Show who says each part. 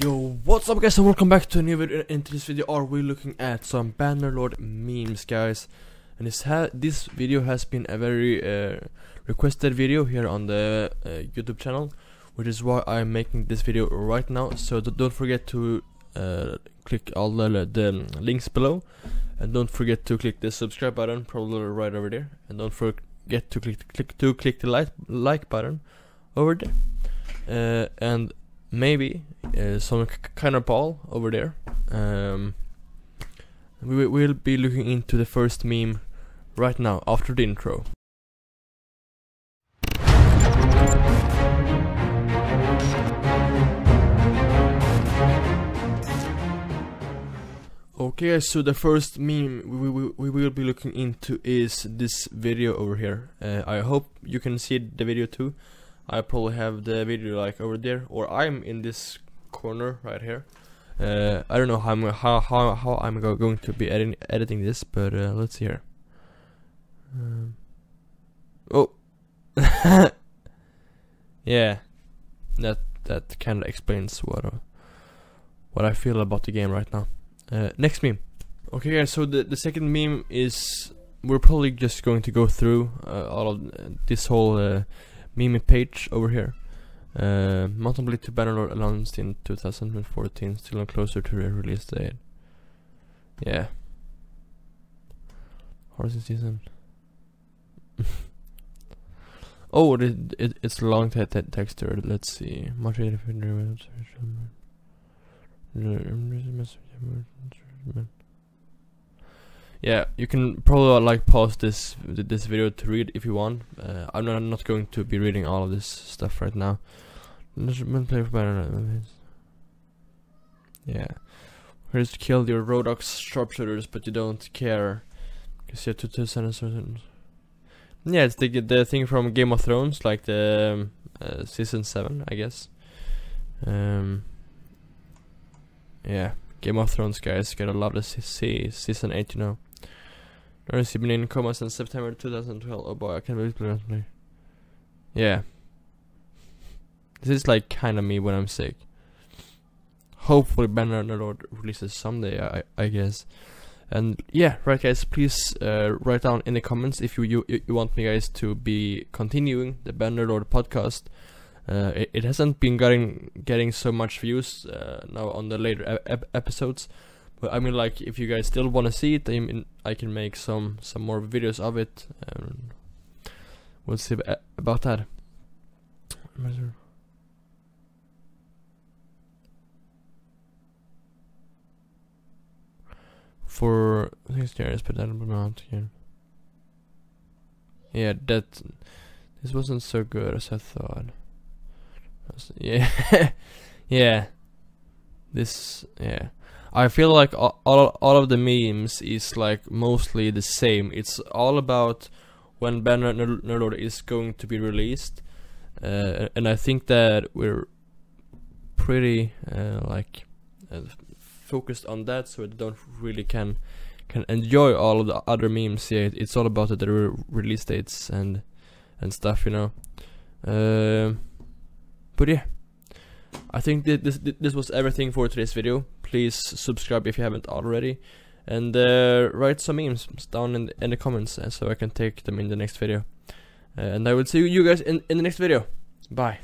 Speaker 1: Yo, what's up guys and welcome back to a new video. In this video are we looking at some Bannerlord memes guys. And this this video has been a very uh, requested video here on the uh, YouTube channel. Which is why I'm making this video right now. So don't forget to uh, click all the, the links below. And don't forget to click the subscribe button, probably right over there. And don't forget to click, click to click the like, like button over there. Uh, and maybe uh, some kind of ball over there. Um, we will be looking into the first meme right now after the intro. Okay, so the first meme we, we, we will be looking into is this video over here. Uh, I hope you can see the video too. I probably have the video like over there, or I'm in this corner right here. Uh, I don't know how I'm how how, how I'm go going to be editing editing this, but uh, let's see here. Um, oh, yeah, that that kind of explains what uh, what I feel about the game right now. Uh, next meme. Okay, guys. So the the second meme is we're probably just going to go through uh, all of this whole uh, meme page over here. Uh, Mount & Blade 2 Bannerlord announced in 2014, still not closer to the release date. Yeah. Horizon season. oh, it, it, it's long te te texture. Let's see. Yeah, you can probably uh, like pause this this video to read if you want. Uh, I'm not, I'm not going to be reading all of this stuff right now. Yeah, here's to kill your Rhodoks sharpshooters, but you don't care because you have sentences. Yeah, it's the the thing from Game of Thrones, like the um, uh, season seven, I guess. Um, yeah, Game of Thrones guys, gotta love to see season eight, you know. Nurse been in coma since September 2012. Oh boy, I can't believe it. Yeah. This is like kinda me when I'm sick. Hopefully Bannerlord releases someday, I I guess. And yeah, right guys, please uh, write down in the comments if you, you you want me guys to be continuing the Bannerlord podcast. Uh, it, it, hasn't been getting getting so much views uh, now on the later ep episodes, but I mean, like, if you guys still want to see it, I mean, I can make some some more videos of it. And we'll see about that. For things there, but that not again. Yeah, that this wasn't so good as I thought. Yeah, yeah. This, yeah. I feel like all, all of the memes is like mostly the same. It's all about when Banner Nerdlord is going to be released, uh, and I think that we're pretty uh, like uh, focused on that, so we don't really can can enjoy all of the other memes. Yeah, it's all about the re release dates and and stuff, you know. Uh, but yeah. I think this this was everything for today's video. Please subscribe if you haven't already, and uh, write some memes down in the, in the comments uh, so I can take them in the next video. Uh, and I will see you guys in in the next video. Bye.